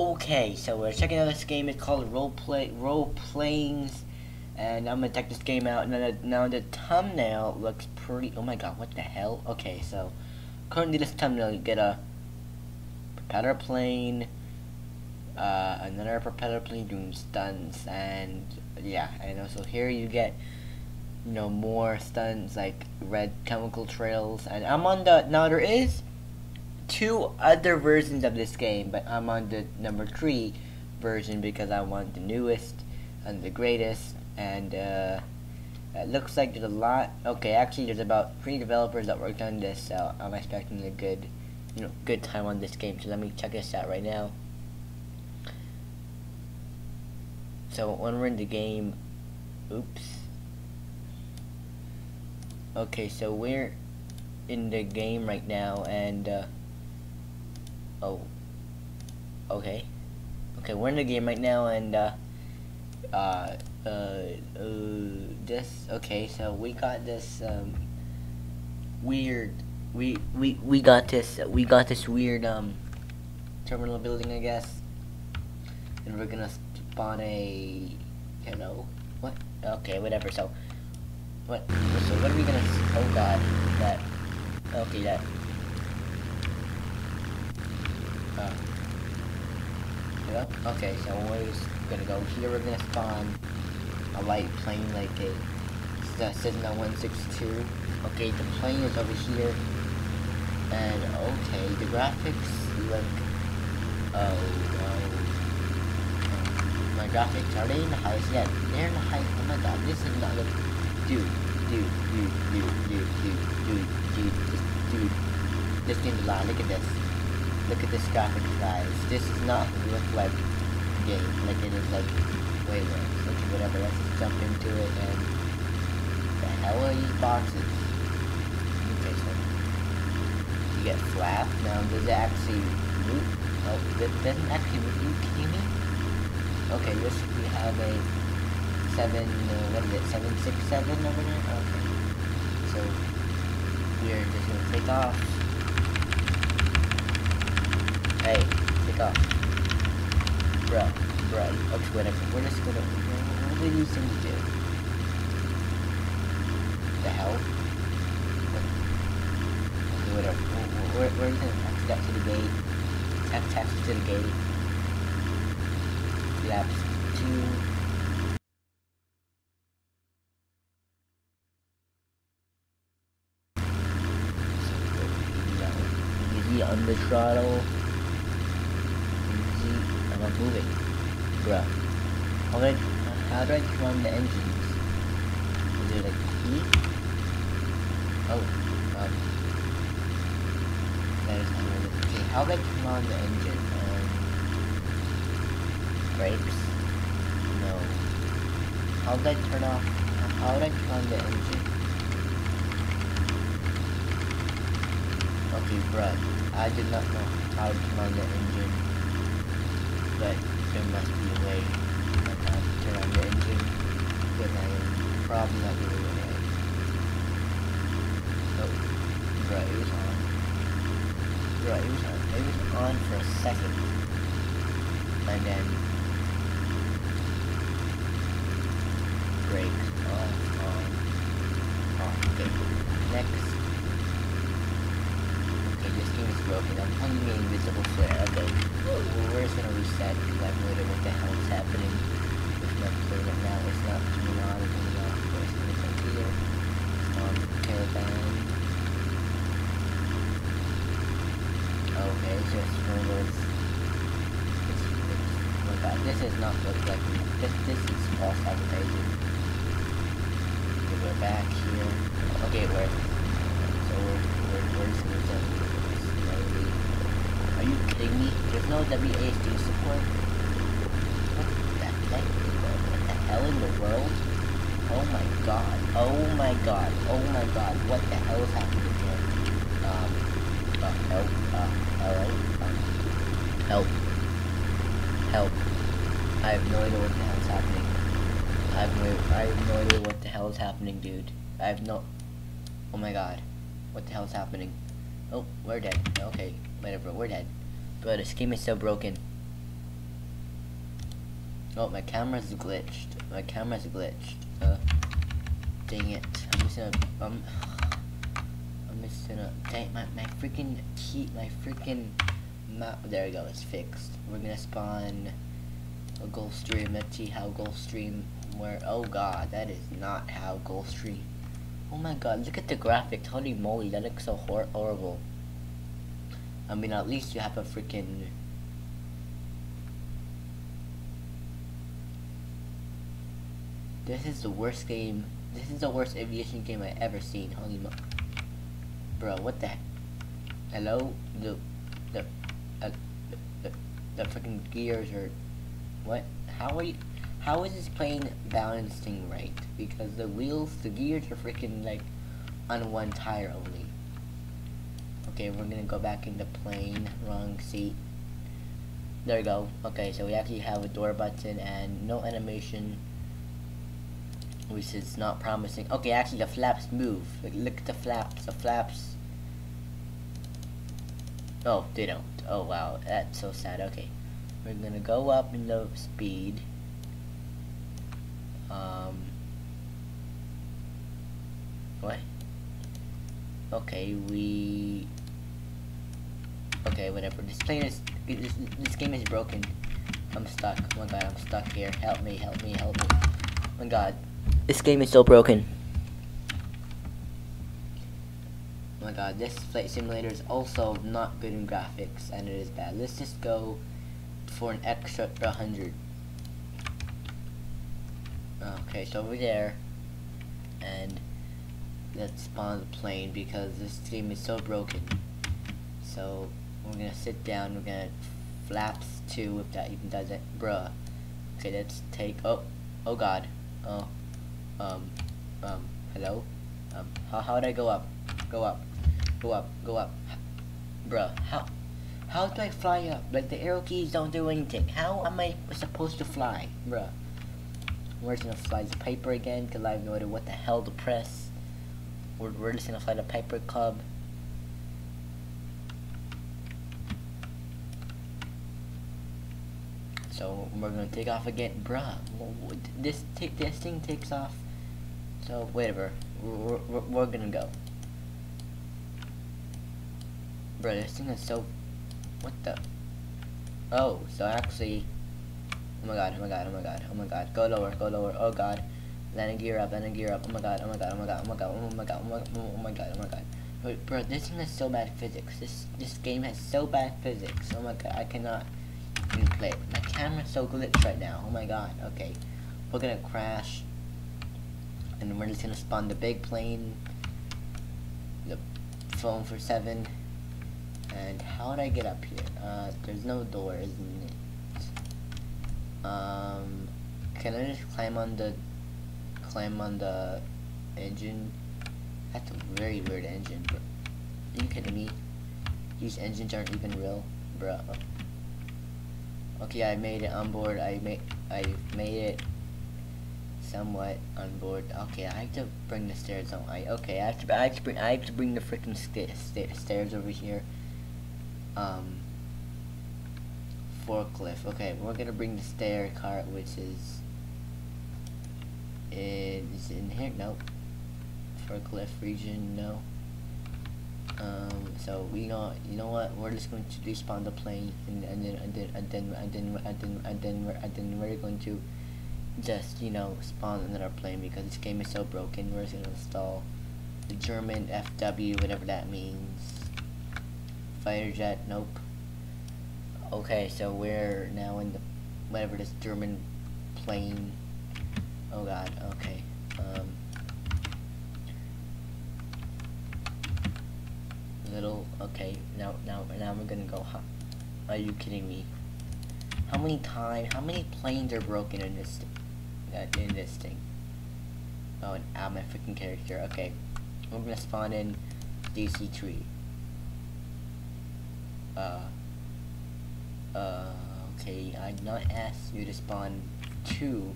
Okay, so we're checking out this game. It's called Role Play Role Playings, and I'm gonna check this game out. Now the, now the thumbnail looks pretty. Oh my god, what the hell? Okay, so currently this thumbnail, you get a propeller plane, uh, another propeller plane doing stunts, and yeah, and also here you get you know more stunts like red chemical trails, and I'm on the now there is two other versions of this game, but I'm on the number three version because I want the newest and the greatest. And uh, it looks like there's a lot. Okay, actually, there's about three developers that worked on this, so I'm expecting a good, you know, good time on this game. So let me check this out right now. So when we're in the game, oops. Okay, so we're in the game right now, and. Uh, Oh. Okay. Okay, we're in the game right now, and, uh, uh, uh, this, okay, so we got this, um, weird, we, we, we got this, we got this weird, um, terminal building, I guess, and we're gonna spawn a, you know, what, okay, whatever, so, what, so what are we gonna, oh god, that, okay, that, uh, yeah, okay, so we're just gonna go here, we're gonna spawn a light plane like a Cessna 162. Okay, the plane is over here, and okay, the graphics look, oh, oh, my graphics, are they in the highest yet? They're in the highest, oh my god, this is not, look, dude, dude, dude, dude, dude, dude, dude, dude, dude, this game's a lot, look at this. Look at this graphics, guys. This does not look like game. Like it is like way worse. Okay, whatever. Let's just jump into it and the hell are these boxes? Okay, so you get flap. Now does it actually move? Oh, it doesn't actually move. you kidding me? Okay, this we have a seven. Uh, what is it? Seven six seven over there. Okay, so we're just gonna take off. Hey, take off. Bro, bro, okay, whatever. We're just gonna, what do these things do? The hell? Okay, whatever. We're, we're, we're gonna that to the gate. Text, text to the gate. Laps two. On the throttle not moving. Bruh. How do I, how do I turn the engines? Is there like key? Oh, um. That is okay, how do I turn on the engine? Um, brakes? No. How do I turn off, how do I turn on the engine? Okay, bruh, I did not know how to turn on the engine but there must be a way on how to turn on the engine because I am probably not doing it right. Oh, right, it was on. Right, it was on. It was on for a second. And then brake off, on, off. Okay, next. Is broken. I'm invisible flare. Okay, well, we're just gonna reset because I have no idea what the hell is happening with my play right now. It's not turning on, it's turning off. But it's come here. Um, caravan. Okay, it's one of those. It's, it's, oh my god, this does not look like this. This is false advertising. Okay, we're back here. Okay, we're so we're we're, we're just gonna. Are you kidding me? There's no WASD support? What the heck? What the hell in the world? Oh my god. Oh my god. Oh my god. What the hell is happening here? Um, uh, help. Uh? Um, help. Help. I have no idea what the hell is happening. I have no, I have no idea what the hell is happening, dude. I have no... Oh my god. What the hell is happening? Oh, we're dead. Okay, whatever, we're dead. But this game is so broken. Oh, my camera's glitched. My camera's glitched. Uh, dang it. I'm just gonna, um, I'm just gonna, dang, my, my freaking key, my freaking map, there we go, it's fixed. We're gonna spawn a Gulfstream, let's see how Gulfstream, where, oh god, that is not how Gulfstream, oh my god, look at the graphics, holy moly, that looks so hor horrible. I mean, at least you have a freaking This is the worst game. This is the worst aviation game I've ever seen. Holy mo Bro, what the Hello? The the uh, the, the, freaking gears are what? How are you how is this plane balancing right? Because the wheels the gears are freaking like on one tire only. Okay, we're gonna go back in the plane, wrong seat. There we go. Okay, so we actually have a door button and no animation which is not promising. Okay, actually the flaps move. Like, look at the flaps. The flaps. Oh, they don't. Oh wow, that's so sad. Okay, we're gonna go up in the speed. Um. What? Okay, we. Okay, whatever. This plane is. This, this game is broken. I'm stuck. Oh my god, I'm stuck here. Help me, help me, help me. Oh my god. This game is so broken. Oh my god, this flight simulator is also not good in graphics, and it is bad. Let's just go for an extra 100. Okay, so over there, and let's spawn the plane because this game is so broken. So, we're gonna sit down, we're gonna flaps 2 if that even does it. Bruh. Okay, let's take, oh, oh god, oh um, um, hello? Um, how, how would I go up? Go up. Go up. Go up. Bruh, how, how do I fly up? Like, the arrow keys don't do anything. How am I supposed to fly? Bruh. We're just gonna fly the Piper again, because I have no idea what the hell to press. We're, we're just gonna fly the Piper Cub. So we're gonna take off again, bruh. This this thing takes off so, whatever. We're, we're, we're gonna go. Bro, this thing is so... What the... Oh, so actually... Oh my god, oh my god, oh my god, oh my god. Go lower, go lower, oh god. Landing gear up, landing gear up. Oh my god, oh my god, oh my god, oh my god, oh my god, oh my god, oh my god, oh my god. Bro, this thing has so bad physics. This this game has so bad physics. Oh my god, I cannot even play it. My camera's so glitched right now. Oh my god, okay. We're gonna crash and we're just gonna spawn the big plane, the phone for seven, and how would I get up here? Uh, there's no door, isn't it? Um, can I just climb on the, climb on the engine? That's a very weird engine, bro. Are you kidding me? These engines aren't even real, bro. Okay, I made it on board. I made I made it somewhat on board. Okay, I have to bring the stairs on. I okay, I have to I have to bring I have to bring the freaking st st stairs over here. Um, forklift. Okay, we're gonna bring the stair cart, which is is in here. Nope. Forklift region. No. Um, so we know, you know what? We're just going to despawn the plane, and, and then and then and then and then and then and then we're, and then we're going to just, you know, spawn another plane because this game is so broken. We're just to install the German FW, whatever that means. Fighter jet, nope. Okay, so we're now in the, whatever this German plane. Oh god, okay. Um, little, okay, now, now, now we're gonna go, huh? Are you kidding me? How many times, how many planes are broken in this that in this thing. Oh, and add my freaking character. Okay, we're gonna spawn in DC3. Uh, uh, okay, I not ask you to spawn two.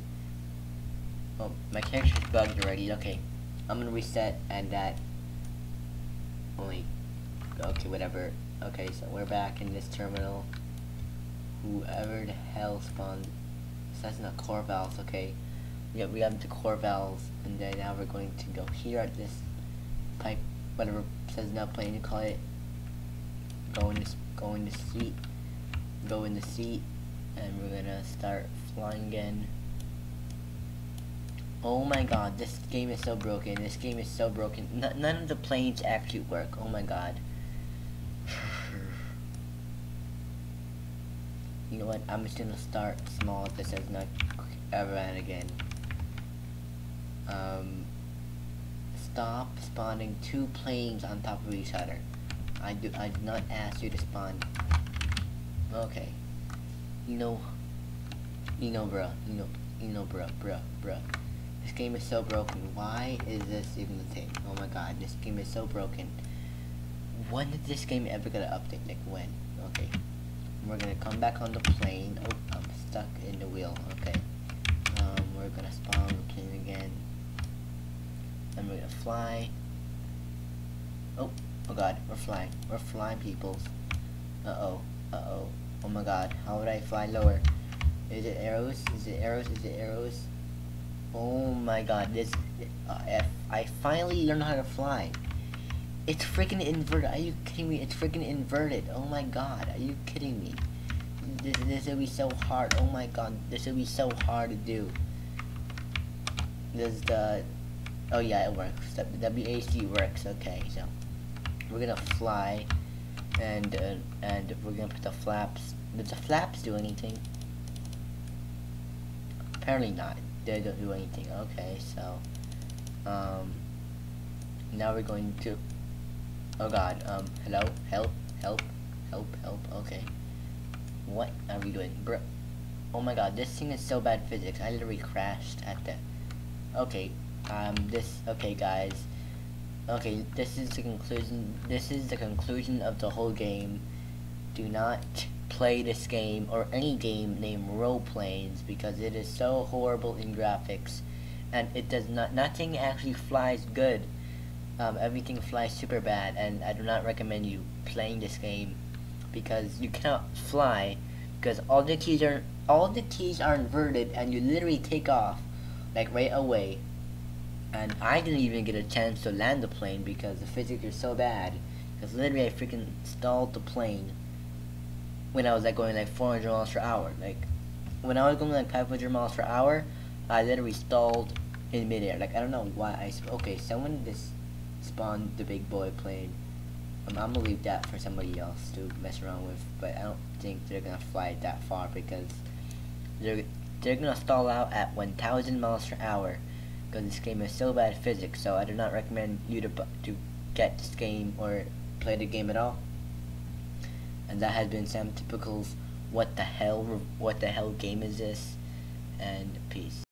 Oh, my character's bugged already. Okay, I'm gonna reset and that only. Okay, whatever. Okay, so we're back in this terminal. Whoever the hell spawned that's not core valves, okay. Yeah, we have the core valves, and then now we're going to go here at this pipe, whatever says not playing to call it. Go in this, go in the seat, go in the seat, and we're gonna start flying again. Oh my god, this game is so broken. This game is so broken. N none of the planes actually work. Oh my god. You know what? I'm just gonna start small this does not ever end again. Um, stop spawning two planes on top of each other. I do. I did not ask you to spawn. Okay. You know. You know, bruh. You know. You know, bruh. Bruh. Bruh. This game is so broken. Why is this even the thing? Oh my god, this game is so broken. When did this game ever get an update? Like when? Okay. We're gonna come back on the plane. Oh, I'm stuck in the wheel. Okay. Um, we're gonna spawn the plane again. And we're gonna fly. Oh, oh god, we're flying. We're flying, peoples. Uh-oh. Uh-oh. Oh my god, how would I fly lower? Is it arrows? Is it arrows? Is it arrows? Oh my god, this, uh, I finally learned how to fly. It's freaking inverted, are you kidding me? It's freaking inverted, oh my god, are you kidding me? This, this will be so hard, oh my god, this will be so hard to do. This the, oh yeah, it works, the WAC works, okay, so, we're gonna fly, and, uh, and we're gonna put the flaps, does the flaps do anything? Apparently not they don't do anything. Okay, so um, now we're going to. Oh God. Um. Hello. Help. Help. Help. Help. Okay. What are we doing, bro? Oh my God. This thing is so bad physics. I literally crashed at the. Okay. Um. This. Okay, guys. Okay. This is the conclusion. This is the conclusion of the whole game. Do not play this game or any game named role Ro-Planes because it is so horrible in graphics and it does not nothing actually flies good um, everything flies super bad and I do not recommend you playing this game because you cannot fly because all the keys are all the keys are inverted and you literally take off like right away and I didn't even get a chance to land the plane because the physics are so bad because literally I freaking stalled the plane when I was like going like 400 miles per hour. Like when I was going like 500 miles per hour, I literally stalled in midair. Like I don't know why I. Okay, someone just spawned the big boy plane. Um, I'm gonna leave that for somebody else to mess around with, but I don't think they're gonna fly that far because they're they're gonna stall out at 1,000 miles per hour because this game is so bad physics. So I do not recommend you to to get this game or play the game at all and that has been Sam Typical's what the hell what the hell game is this and peace